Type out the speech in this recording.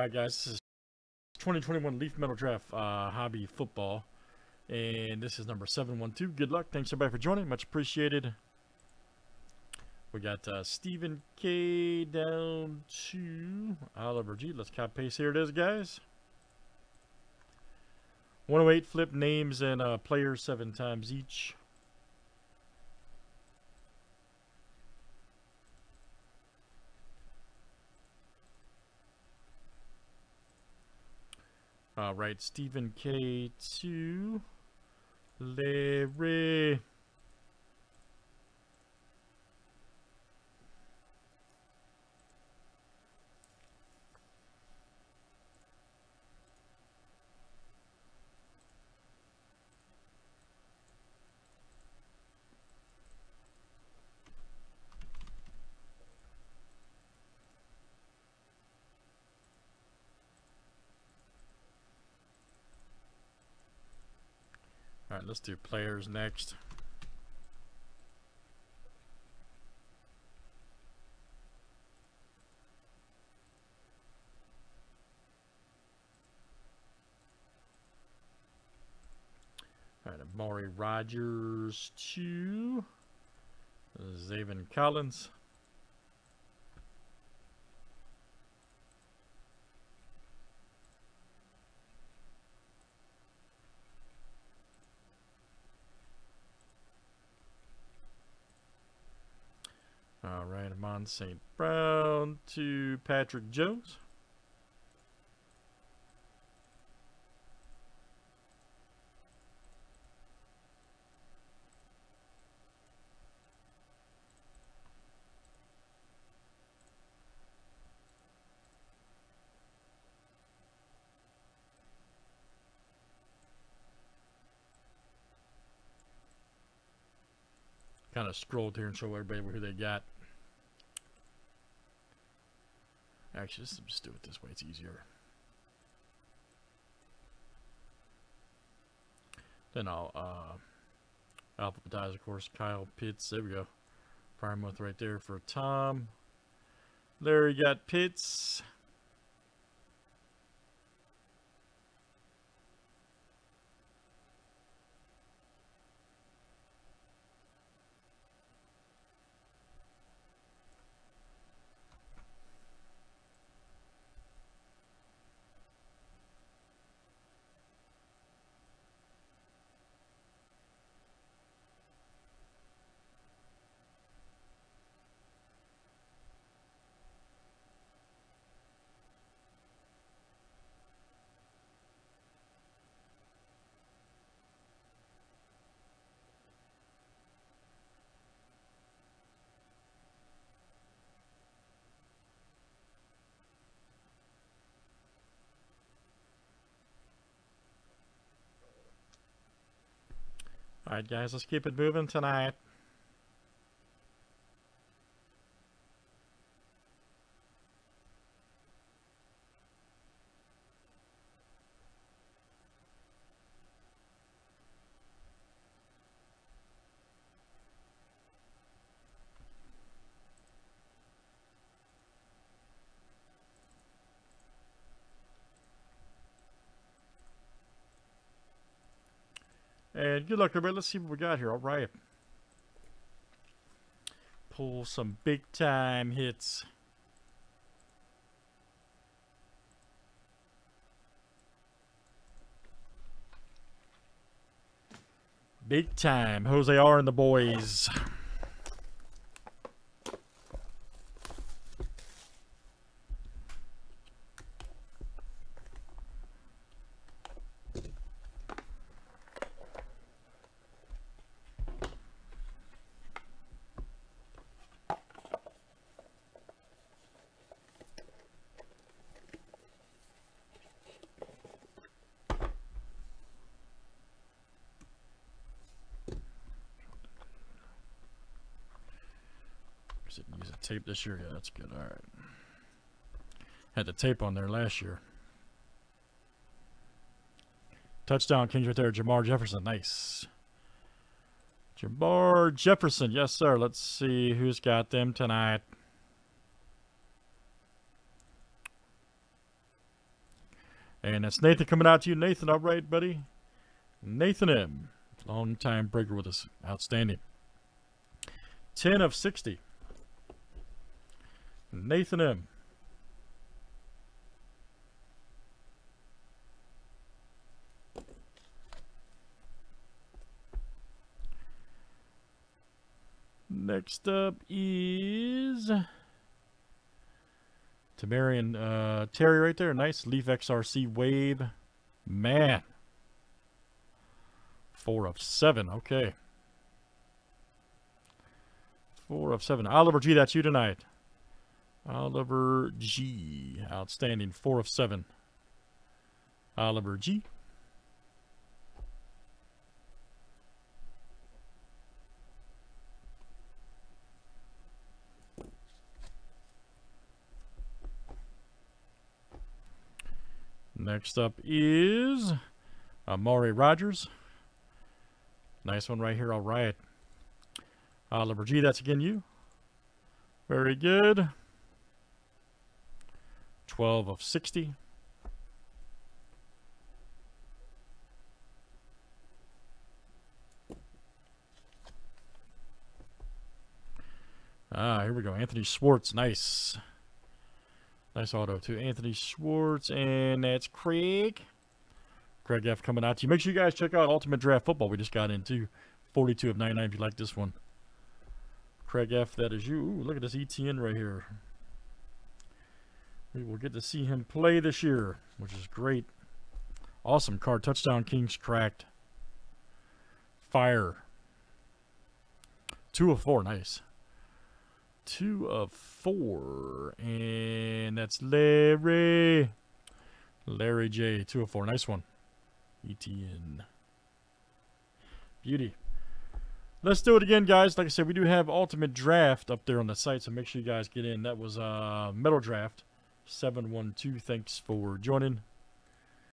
All right, guys, this is 2021 Leaf Metal Draft uh, Hobby Football, and this is number 712. Good luck. Thanks, everybody, for joining. Much appreciated. We got uh, Stephen K down to Oliver G. Let's copy paste. Here it is, guys. 108 flip names and uh, players seven times each. All right, Stephen K. to Larry. All right, let's do players next. All right, Amari Rodgers to Zaven Collins. All right, Amon St. Brown to Patrick Jones. Kind of scrolled here and show everybody who they got. Actually, let's just do it this way. It's easier. Then I'll uh, alphabetize, of course, Kyle Pitts. There we go. Prime month right there for Tom. Larry got Pitts. Alright guys, let's keep it moving tonight. And good luck, everybody. Let's see what we got here. All right. Pull some big time hits. Big time. Jose R and the boys. Use a tape this year. Yeah, that's good. All right. Had the tape on there last year. Touchdown, Kings right there. Jamar Jefferson. Nice. Jamar Jefferson. Yes, sir. Let's see who's got them tonight. And that's Nathan coming out to you. Nathan, all right, buddy? Nathan M. Long time breaker with us. Outstanding. 10 of 60. Nathan M. Next up is Tamorrion uh, Terry right there. Nice. Leaf XRC Wave. Man. Four of seven. Okay. Four of seven. Oliver G, that's you tonight. Oliver G. Outstanding. Four of seven. Oliver G. Next up is Amari Rodgers. Nice one right here. All right. Oliver G, that's again you. Very good. 12 of 60. Ah, here we go. Anthony Schwartz. Nice. Nice auto to Anthony Schwartz. And that's Craig. Craig F coming out to you. Make sure you guys check out Ultimate Draft Football. We just got into 42 of 99 if you like this one. Craig F, that is you. Ooh, look at this ETN right here. We will get to see him play this year, which is great. Awesome card. Touchdown Kings cracked. Fire. Two of four. Nice. Two of four. And that's Larry. Larry J. Two of four. Nice one. ETN. Beauty. Let's do it again, guys. Like I said, we do have Ultimate Draft up there on the site, so make sure you guys get in. That was uh, Metal Draft 712. Thanks for joining.